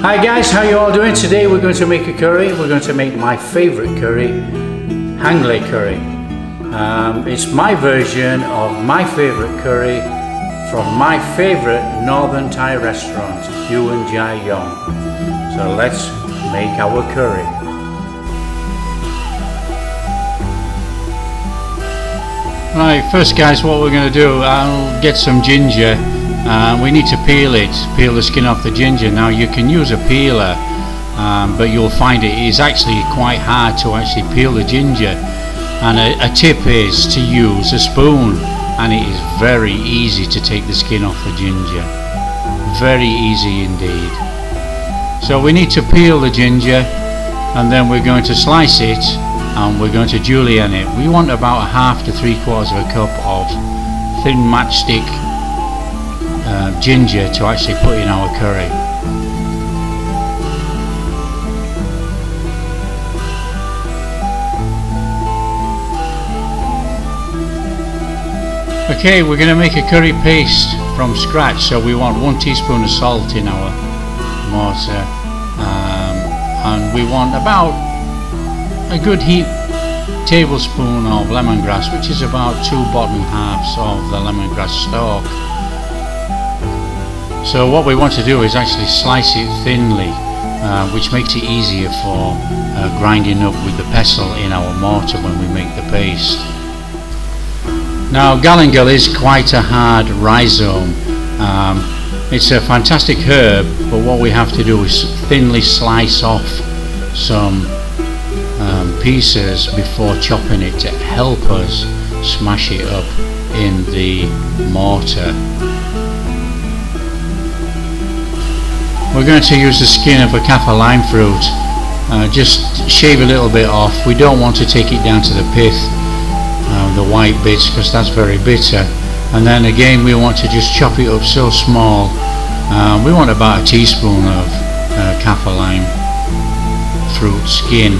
Hi guys, how you all doing? Today we're going to make a curry. We're going to make my favorite curry, Hanglay curry. Um, it's my version of my favorite curry from my favorite Northern Thai restaurant, Yuan Jai Yong. So let's make our curry. Right, first guys what we're going to do, I'll get some ginger uh, we need to peel it, peel the skin off the ginger. Now you can use a peeler, um, but you'll find it is actually quite hard to actually peel the ginger. And a, a tip is to use a spoon, and it is very easy to take the skin off the ginger. Very easy indeed. So we need to peel the ginger, and then we're going to slice it, and we're going to julienne it. We want about a half to three quarters of a cup of thin matchstick uh, ginger to actually put in our curry. Okay, we're going to make a curry paste from scratch, so we want one teaspoon of salt in our mortar, um, and we want about a good heap tablespoon of lemongrass, which is about two bottom halves of the lemongrass stalk. So what we want to do is actually slice it thinly, uh, which makes it easier for uh, grinding up with the pestle in our mortar when we make the paste. Now galangal is quite a hard rhizome. Um, it's a fantastic herb, but what we have to do is thinly slice off some um, pieces before chopping it to help us smash it up in the mortar. We're going to use the skin of a kaffir lime fruit. Uh, just shave a little bit off. We don't want to take it down to the pith, uh, the white bits, because that's very bitter. And then again we want to just chop it up so small. Uh, we want about a teaspoon of uh, kaffir lime fruit skin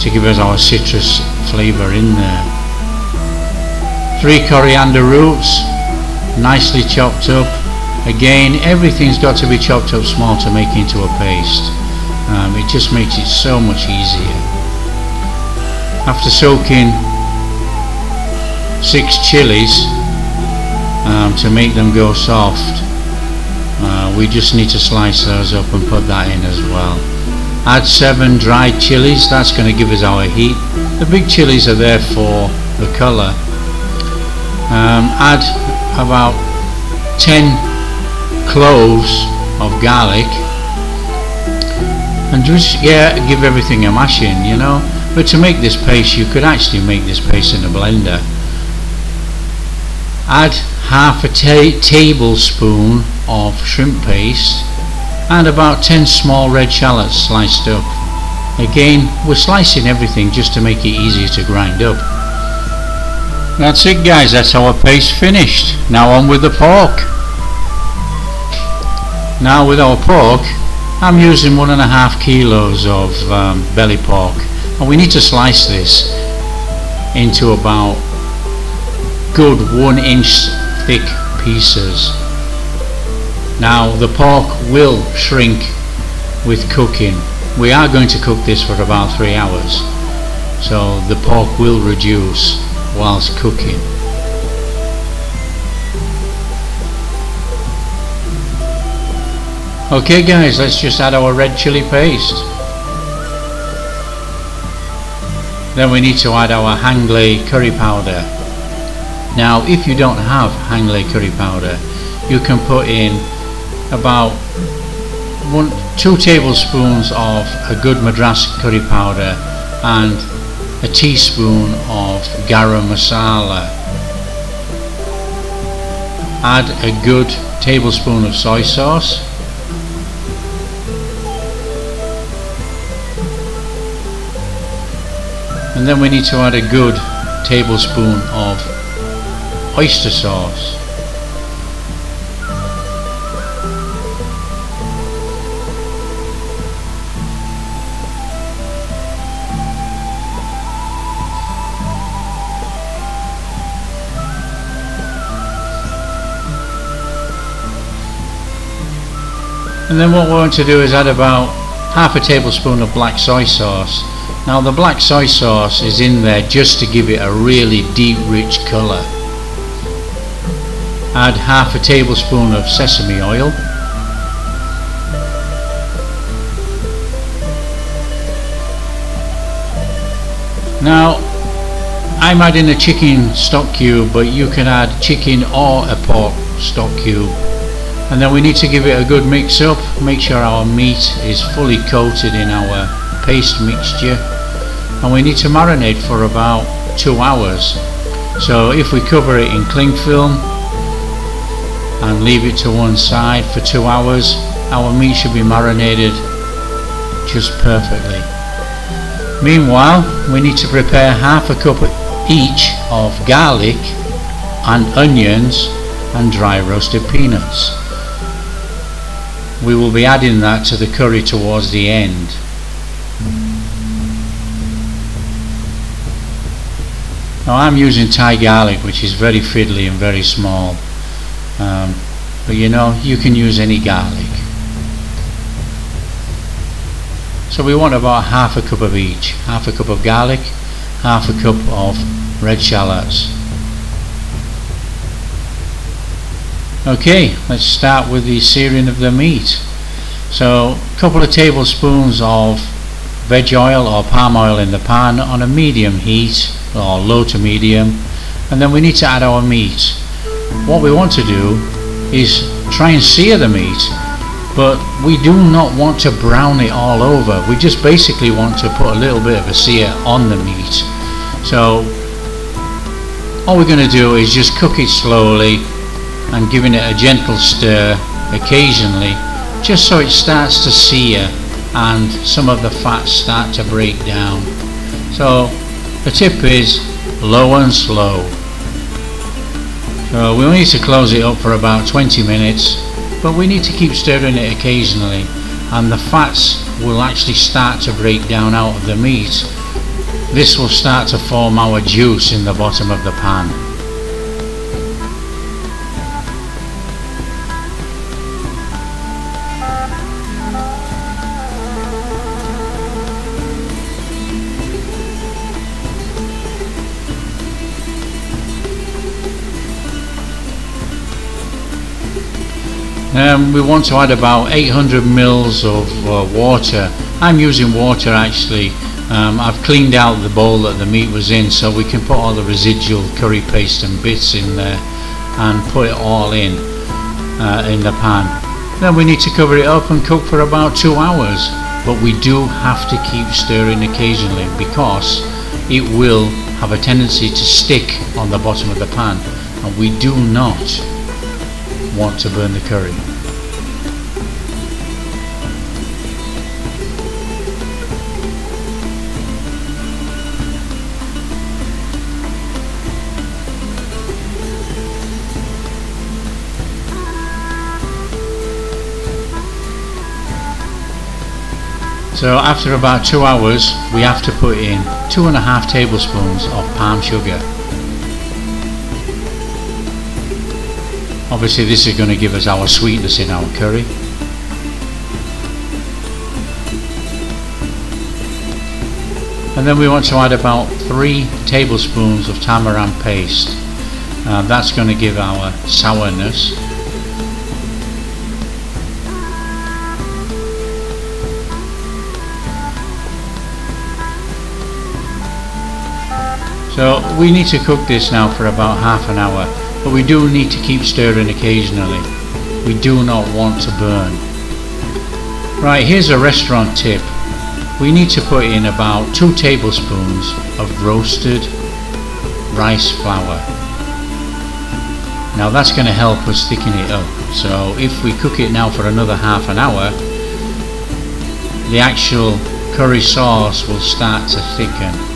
to give us our citrus flavour in there. Three coriander roots, nicely chopped up Again, everything's got to be chopped up small to make into a paste. Um, it just makes it so much easier. After soaking six chilies um, to make them go soft, uh, we just need to slice those up and put that in as well. Add seven dried chilies, that's going to give us our heat. The big chilies are there for the colour. Um, add about 10 cloves of garlic and just yeah give everything a mashing you know but to make this paste you could actually make this paste in a blender add half a ta tablespoon of shrimp paste and about 10 small red shallots sliced up. Again we're slicing everything just to make it easier to grind up. That's it guys. That's our paste finished. Now on with the pork. Now with our pork, I'm using one and a half kilos of um, belly pork. And we need to slice this into about good one inch thick pieces. Now the pork will shrink with cooking. We are going to cook this for about three hours so the pork will reduce whilst cooking. Okay guys, let's just add our red chili paste. Then we need to add our Hanglay curry powder. Now if you don't have Hanglay curry powder, you can put in about one, two tablespoons of a good Madras curry powder and a teaspoon of garam masala. Add a good tablespoon of soy sauce and then we need to add a good tablespoon of oyster sauce. And then what we're going to do is add about half a tablespoon of black soy sauce. Now the black soy sauce is in there just to give it a really deep rich colour add half a tablespoon of sesame oil. Now I'm adding a chicken stock cube but you can add chicken or a pork stock cube. And then we need to give it a good mix up make sure our meat is fully coated in our paste mixture. And we need to marinate for about two hours. So if we cover it in cling film and leave it to one side for two hours our meat should be marinated just perfectly meanwhile we need to prepare half a cup each of garlic and onions and dry roasted peanuts. We will be adding that to the curry towards the end. Now I'm using Thai garlic which is very fiddly and very small um, but you know you can use any garlic. So we want about half a cup of each, half a cup of garlic, half a cup of red shallots. Okay, let's start with the searing of the meat. So, a couple of tablespoons of veg oil or palm oil in the pan on a medium heat or low to medium and then we need to add our meat. What we want to do is try and sear the meat but we do not want to brown it all over. We just basically want to put a little bit of a sear on the meat. So all we're going to do is just cook it slowly and giving it a gentle stir occasionally just so it starts to sear and some of the fats start to break down. So the tip is low and slow so we need to close it up for about 20 minutes but we need to keep stirring it occasionally and the fats will actually start to break down out of the meat. This will start to form our juice in the bottom of the pan. Um, we want to add about 800 mils of uh, water. I'm using water actually. Um, I've cleaned out the bowl that the meat was in so we can put all the residual curry paste and bits in there and put it all in uh, in the pan. Then we need to cover it up and cook for about two hours but we do have to keep stirring occasionally because it will have a tendency to stick on the bottom of the pan and we do not want to burn the curry. So after about two hours we have to put in two and a half tablespoons of palm sugar. Obviously this is going to give us our sweetness in our curry. And then we want to add about three tablespoons of tamarind paste. Uh, that's going to give our sourness. So we need to cook this now for about half an hour but we do need to keep stirring occasionally. We do not want to burn. Right, here's a restaurant tip. We need to put in about 2 tablespoons of roasted rice flour. Now that's going to help us thicken it up. So if we cook it now for another half an hour, the actual curry sauce will start to thicken.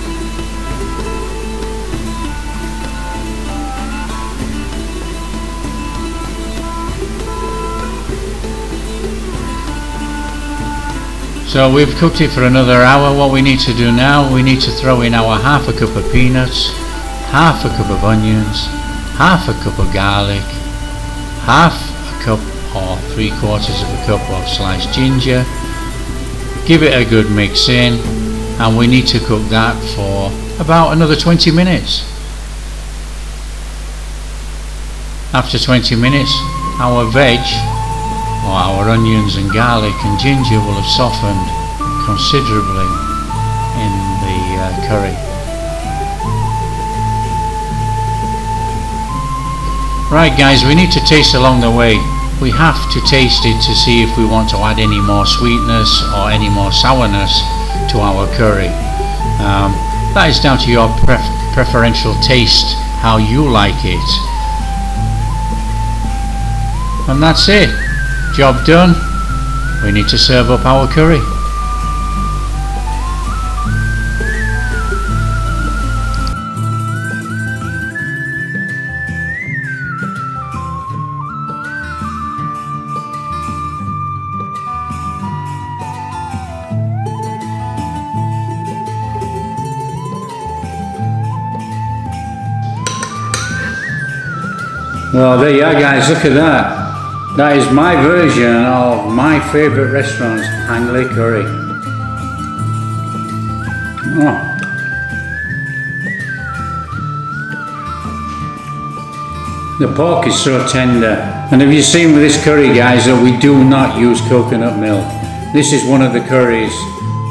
So we've cooked it for another hour. What we need to do now, we need to throw in our half a cup of peanuts, half a cup of onions, half a cup of garlic, half a cup or 3 quarters of a cup of sliced ginger. Give it a good mix in and we need to cook that for about another 20 minutes. After 20 minutes our veg our onions and garlic and ginger will have softened considerably in the uh, curry. Right guys, we need to taste along the way. We have to taste it to see if we want to add any more sweetness or any more sourness to our curry. Um, that is down to your pref preferential taste, how you like it. And that's it. Job done. We need to serve up our curry. Well, there you are guys, look at that. That is my version of my favourite restaurant's Hanglay curry. Oh. The pork is so tender. And have you seen with this curry guys that we do not use coconut milk. This is one of the curries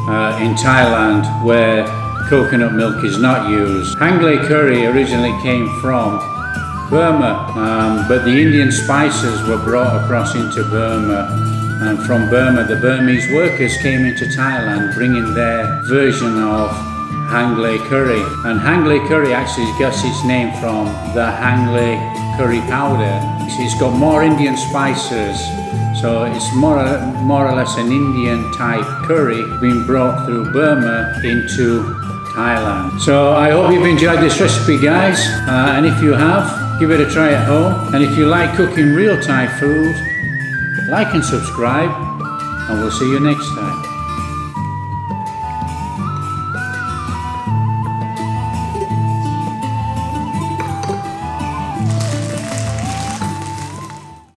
uh, in Thailand where coconut milk is not used. Hanglay curry originally came from Burma, um, but the Indian spices were brought across into Burma. And from Burma, the Burmese workers came into Thailand bringing their version of Hanglay curry. And Hanglay curry actually gets its name from the Hanglay curry powder. It's got more Indian spices, so it's more, or, more or less an Indian type curry being brought through Burma into Thailand. So I hope you've enjoyed this recipe guys, uh, and if you have, Give it a try at home. And if you like cooking real Thai food, like and subscribe, and we'll see you next time.